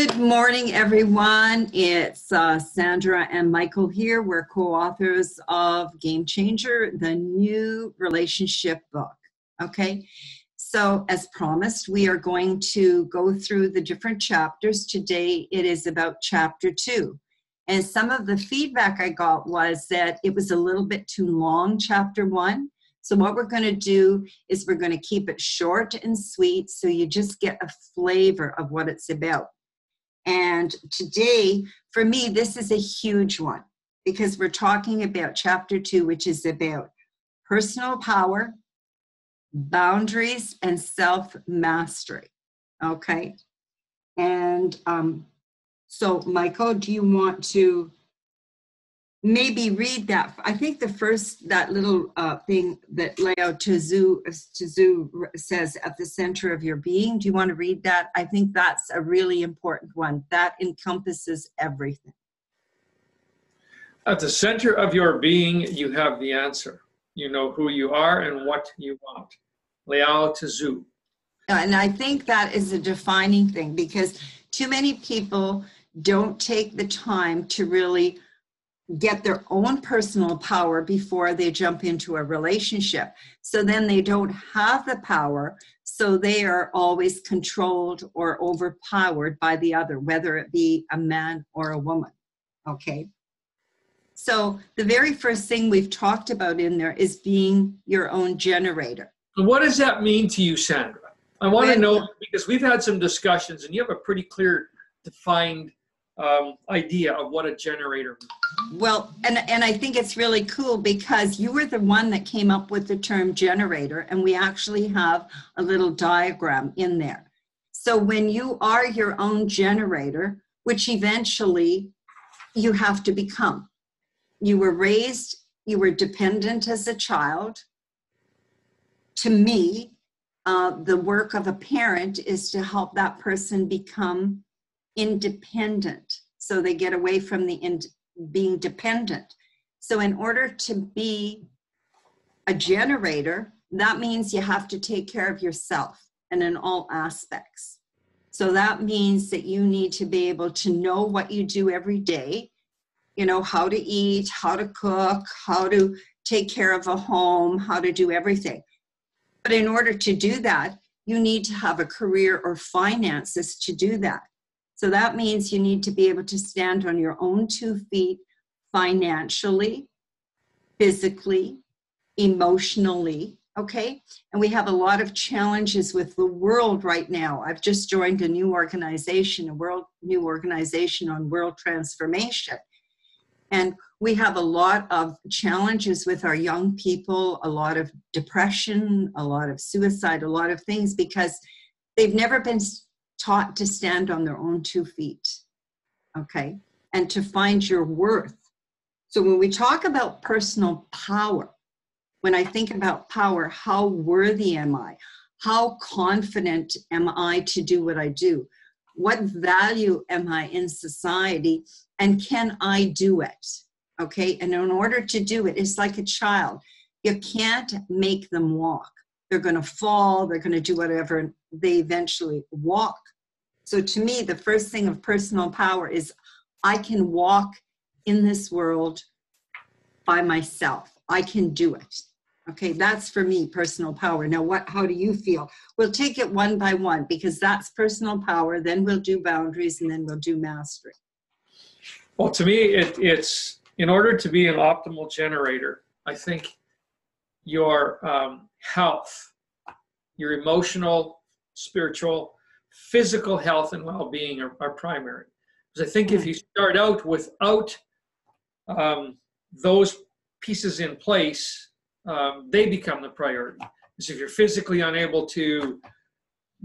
Good morning, everyone. It's uh, Sandra and Michael here. We're co authors of Game Changer, the new relationship book. Okay, so as promised, we are going to go through the different chapters. Today, it is about chapter two. And some of the feedback I got was that it was a little bit too long, chapter one. So, what we're going to do is we're going to keep it short and sweet so you just get a flavor of what it's about. And today, for me, this is a huge one because we're talking about chapter two, which is about personal power, boundaries, and self mastery. Okay. And um, so, Michael, do you want to maybe read that. I think the first that little uh, thing that Lao Tzu, Tzu says at the center of your being. Do you want to read that? I think that's a really important one. That encompasses everything. At the center of your being, you have the answer. You know who you are and what you want. Lao Tzu. And I think that is a defining thing because too many people don't take the time to really get their own personal power before they jump into a relationship. So then they don't have the power, so they are always controlled or overpowered by the other, whether it be a man or a woman. Okay. So the very first thing we've talked about in there is being your own generator. What does that mean to you, Sandra? I want to know because we've had some discussions and you have a pretty clear defined um, idea of what a generator means. Well, and, and I think it's really cool because you were the one that came up with the term generator, and we actually have a little diagram in there. So when you are your own generator, which eventually you have to become, you were raised, you were dependent as a child. To me, uh, the work of a parent is to help that person become independent. So they get away from the in, being dependent. So, in order to be a generator, that means you have to take care of yourself and in all aspects. So, that means that you need to be able to know what you do every day, you know, how to eat, how to cook, how to take care of a home, how to do everything. But in order to do that, you need to have a career or finances to do that. So that means you need to be able to stand on your own two feet financially, physically, emotionally. Okay. And we have a lot of challenges with the world right now. I've just joined a new organization, a world new organization on world transformation. And we have a lot of challenges with our young people, a lot of depression, a lot of suicide, a lot of things because they've never been taught to stand on their own two feet, okay, and to find your worth. So when we talk about personal power, when I think about power, how worthy am I? How confident am I to do what I do? What value am I in society? And can I do it? Okay, and in order to do it, it's like a child. You can't make them walk. They're going to fall, they're going to do whatever, they eventually walk. So to me, the first thing of personal power is I can walk in this world by myself. I can do it. Okay, that's for me personal power. Now, what? How do you feel? We'll take it one by one because that's personal power. Then we'll do boundaries, and then we'll do mastery. Well, to me, it, it's in order to be an optimal generator. I think your um, health, your emotional, spiritual, physical health and well-being are, are primary. Because I think if you start out without um, those pieces in place, um, they become the priority. Because if you're physically unable to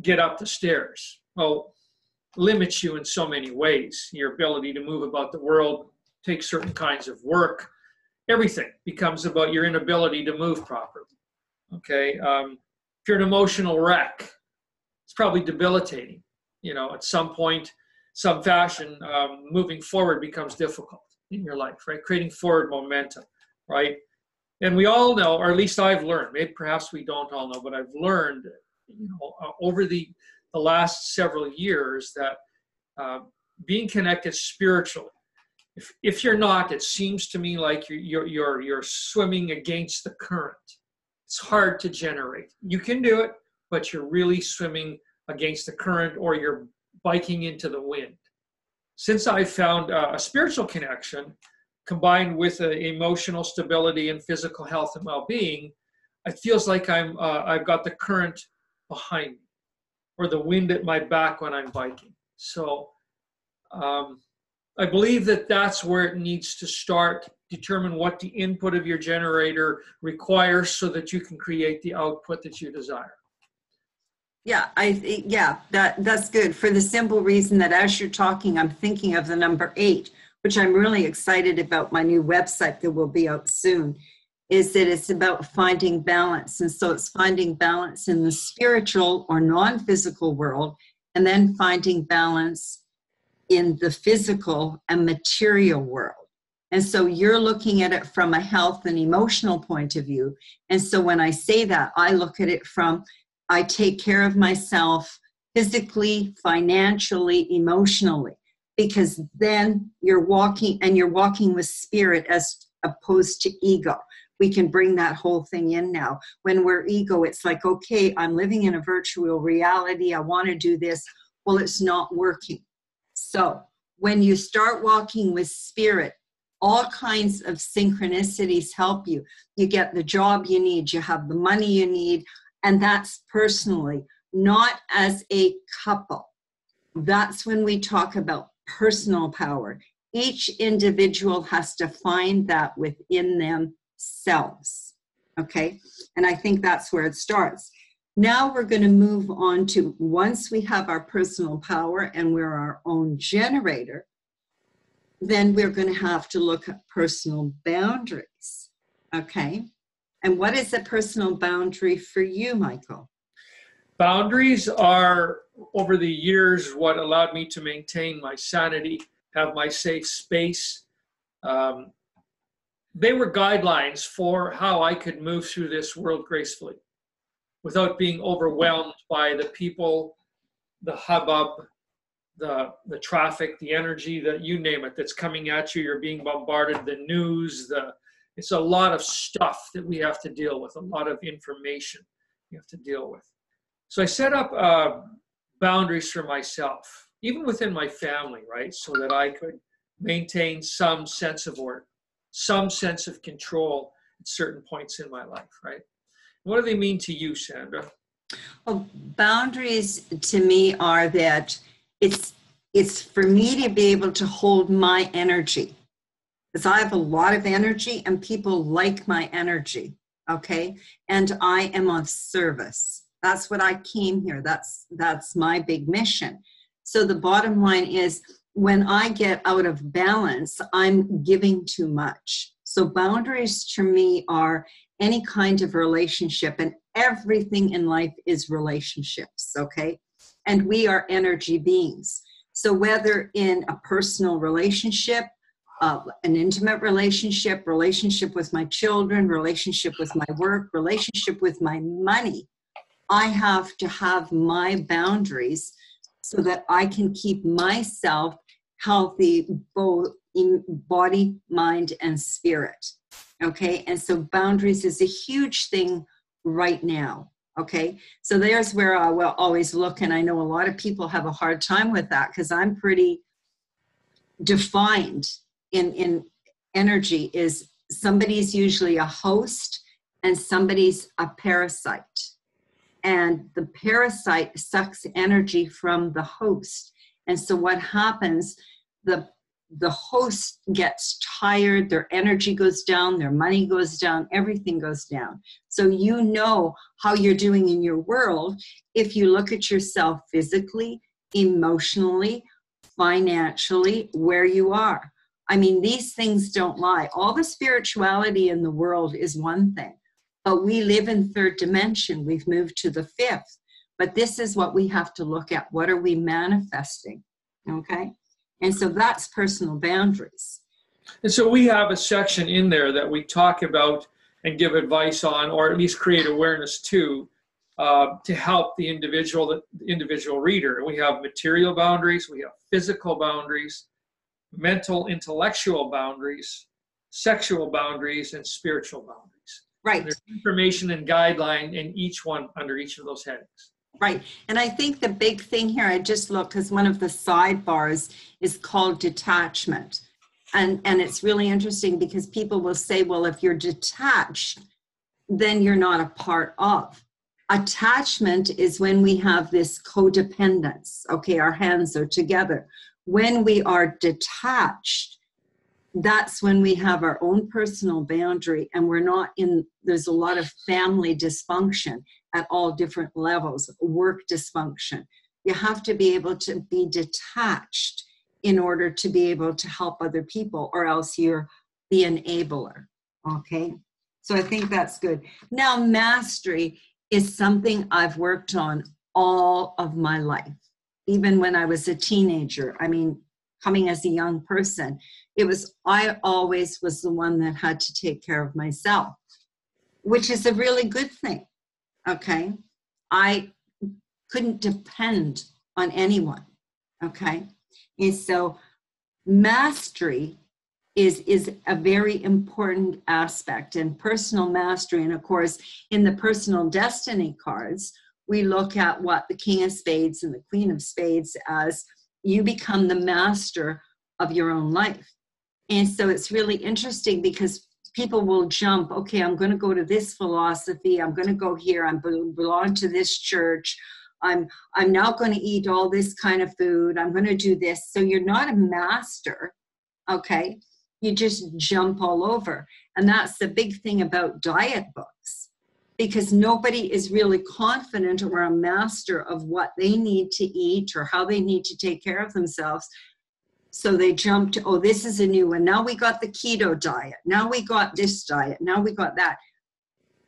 get up the stairs, well, limits you in so many ways. Your ability to move about the world, take certain kinds of work, everything becomes about your inability to move properly. Okay, um, if you're an emotional wreck, it's probably debilitating. You know, at some point, some fashion, um, moving forward becomes difficult in your life, right? Creating forward momentum, right? And we all know, or at least I've learned, maybe perhaps we don't all know, but I've learned, you know, uh, over the the last several years that uh, being connected spiritually. If, if you're not, it seems to me like you're, you're, you're, swimming against the current. It's hard to generate. You can do it, but you're really swimming against the current or you're biking into the wind. Since I found uh, a spiritual connection combined with uh, emotional stability and physical health and well-being, it feels like I'm uh, I've got the current behind me or the wind at my back when I'm biking. So um, I believe that that's where it needs to start. Determine what the input of your generator requires so that you can create the output that you desire. Yeah, I yeah, that, that's good for the simple reason that as you're talking, I'm thinking of the number eight, which I'm really excited about my new website that will be out soon, is that it's about finding balance. And so it's finding balance in the spiritual or non physical world, and then finding balance in the physical and material world. And so you're looking at it from a health and emotional point of view. And so when I say that, I look at it from I take care of myself physically, financially, emotionally, because then you're walking and you're walking with spirit as opposed to ego. We can bring that whole thing in now. When we're ego, it's like, okay, I'm living in a virtual reality. I want to do this. Well, it's not working. So when you start walking with spirit, all kinds of synchronicities help you. You get the job you need, you have the money you need, and that's personally, not as a couple. That's when we talk about personal power. Each individual has to find that within themselves. Okay? And I think that's where it starts. Now we're going to move on to once we have our personal power and we're our own generator, then we're going to have to look at personal boundaries. Okay? And what is a personal boundary for you, Michael? Boundaries are, over the years, what allowed me to maintain my sanity, have my safe space. Um, they were guidelines for how I could move through this world gracefully without being overwhelmed by the people, the hubbub, the the traffic, the energy that you name it that's coming at you. You're being bombarded, the news, the it's a lot of stuff that we have to deal with, a lot of information you have to deal with. So I set up uh, boundaries for myself, even within my family, right? So that I could maintain some sense of order, some sense of control at certain points in my life, right? What do they mean to you, Sandra? Well, boundaries to me are that it's it's for me to be able to hold my energy because I have a lot of energy and people like my energy. Okay. And I am of service. That's what I came here. That's that's my big mission. So the bottom line is when I get out of balance, I'm giving too much. So boundaries to me are any kind of relationship and everything in life is relationships, okay? And we are energy beings. So whether in a personal relationship, uh, an intimate relationship, relationship with my children, relationship with my work, relationship with my money. I have to have my boundaries so that I can keep myself healthy, both in body, mind, and spirit. Okay, and so boundaries is a huge thing right now. Okay, so there's where I will always look, and I know a lot of people have a hard time with that because I'm pretty defined in in energy is somebody's usually a host and somebody's a parasite. And the parasite sucks energy from the host. And so what happens the the host gets tired their energy goes down their money goes down everything goes down so you know how you're doing in your world if you look at yourself physically emotionally financially where you are I mean, these things don't lie. All the spirituality in the world is one thing, but we live in third dimension. We've moved to the fifth. But this is what we have to look at. What are we manifesting? Okay? And so that's personal boundaries. And so we have a section in there that we talk about and give advice on, or at least create awareness to, uh, to help the individual the individual reader. We have material boundaries, we have physical boundaries, mental intellectual boundaries, sexual boundaries, and spiritual boundaries. Right. There's information and guideline in each one under each of those headings. Right. And I think the big thing here, I just look because one of the sidebars is called detachment. And, and it's really interesting because people will say, well, if you're detached, then you're not a part of. Attachment is when we have this codependence. Okay, our hands are together. When we are detached, that's when we have our own personal boundary and we're not in there's a lot of family dysfunction at all different levels work dysfunction. You have to be able to be detached in order to be able to help other people or else you're the enabler okay? So i think that's good. Now mastery is something i've worked on all of my life even when i was a teenager. I mean coming as a young person it was i always was the one that had to take care of myself which is a really good thing okay i couldn't depend on anyone okay and so mastery is is a very important aspect and personal mastery and of course in the personal destiny cards we look at what the king of spades and the queen of spades as you become the master of your own life. And so it's really interesting because people will jump, okay, I'm going to go to this philosophy, I'm going to go here, I belong to this church. I'm I'm now going to eat all this kind of food. I'm going to do this. So you're not a master, okay? You just jump all over. And that's the big thing about diet books because nobody is really confident or a master of what they need to eat or how they need to take care of themselves. So they jumped, oh, this is a new one. Now we got the keto diet. Now we got this diet. Now we got that.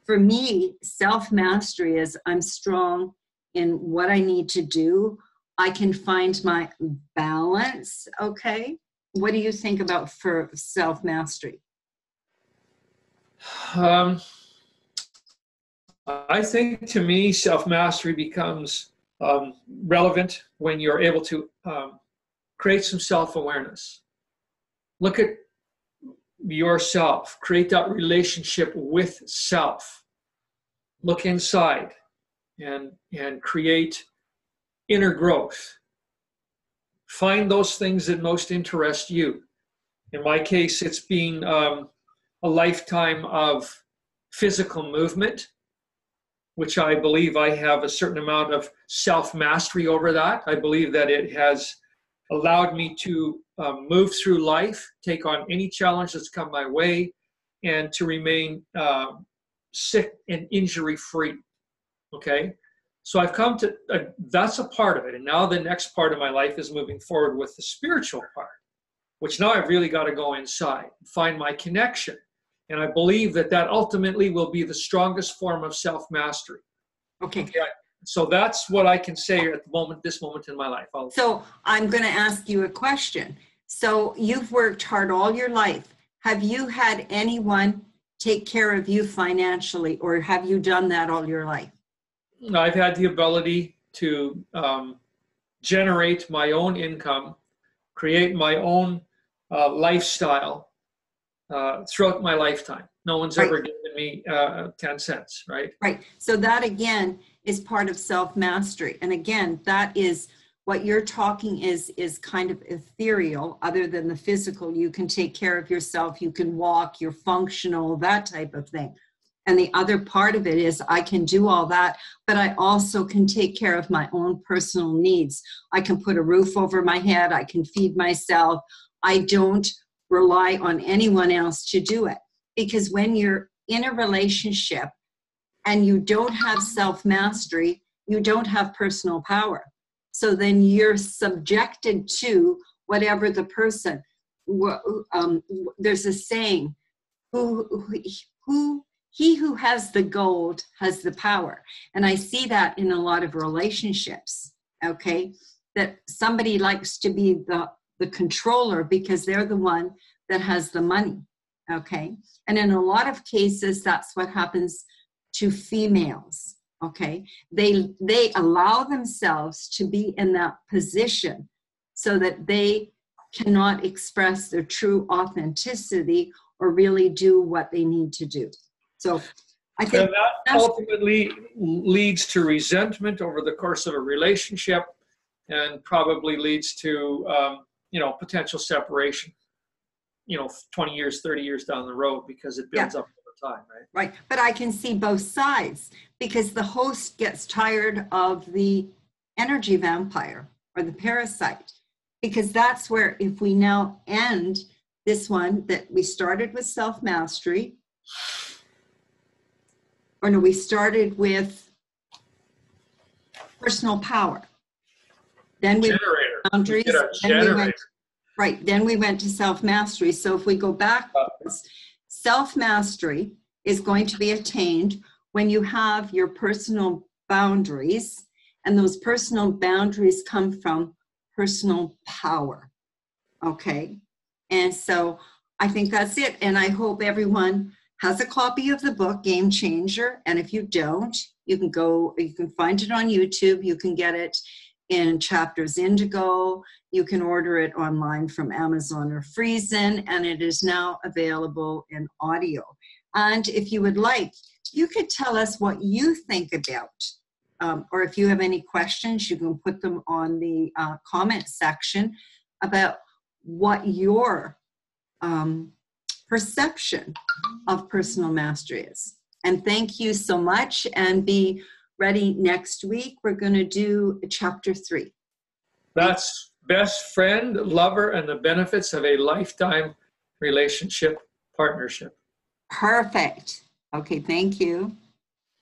For me, self mastery is I'm strong in what I need to do. I can find my balance. Okay. What do you think about for self mastery? Um, I think to me, self mastery becomes um, relevant when you're able to um, create some self awareness. Look at yourself, create that relationship with self. Look inside and, and create inner growth. Find those things that most interest you. In my case, it's been um, a lifetime of physical movement which I believe I have a certain amount of self mastery over that. I believe that it has allowed me to um, move through life, take on any challenge that's come my way, and to remain uh, sick and injury free. Okay? So I've come to, uh, that's a part of it. And now the next part of my life is moving forward with the spiritual part, which now I've really got to go inside, and find my connection and I believe that that ultimately will be the strongest form of self mastery. Okay. okay. So that's what I can say at the moment, this moment in my life. I'll so I'm going to ask you a question. So you've worked hard all your life. Have you had anyone take care of you financially, or have you done that all your life? I've had the ability to um, generate my own income, create my own uh, lifestyle, uh, throughout my lifetime. No one's right. ever given me uh, 10 cents, right? Right. So that again is part of self mastery. And again, that is what you're talking is is kind of ethereal other than the physical you can take care of yourself you can walk you're functional that type of thing and the other part of it is i can do all that but i also can take care of my own personal needs i can put a roof over my head i can feed myself i don't rely on anyone else to do it. Because when you're in a relationship and you don't have self mastery, you don't have personal power. So then you're subjected to whatever the person. Um, there's a saying, who, who, he who has the gold has the power. And I see that in a lot of relationships, okay? That somebody likes to be the the controller because they're the one that has the money. Okay. And in a lot of cases, that's what happens to females. Okay, they they allow themselves to be in that position so that they cannot express their true authenticity or really do what they need to do. So I think And that ultimately leads to resentment over the course of a relationship and probably leads to, um, you know, potential separation, you know, 20 years, 30 years down the road because it builds up over time, right? Right, but I can see both sides because the host gets tired of the energy vampire or the parasite. Because that's where, if we now end this one, that we started with self mastery, or no, we started with personal power. Then we Generator. boundaries. We then we went- Right, then we went to self mastery. So if we go backwards, uh, self mastery is going to be attained when you have your personal boundaries, and those personal boundaries come from personal power. Okay, and so I think that's it. And I hope everyone has a copy of the book, Game Changer. And if you don't, you can go, you can find it on YouTube, you can get it in Chapters Indigo. You can order it online from Amazon or Friesen, and it is now available in audio. And if you would like, you could tell us what you think about, um, or if you have any questions, you can put them on the uh, comment section about what your um, perception of personal mastery is. And thank you so much, and be ready next week. We're going to do chapter three. That's best friend, lover, and the benefits of a lifetime relationship partnership. Perfect. Okay, thank you.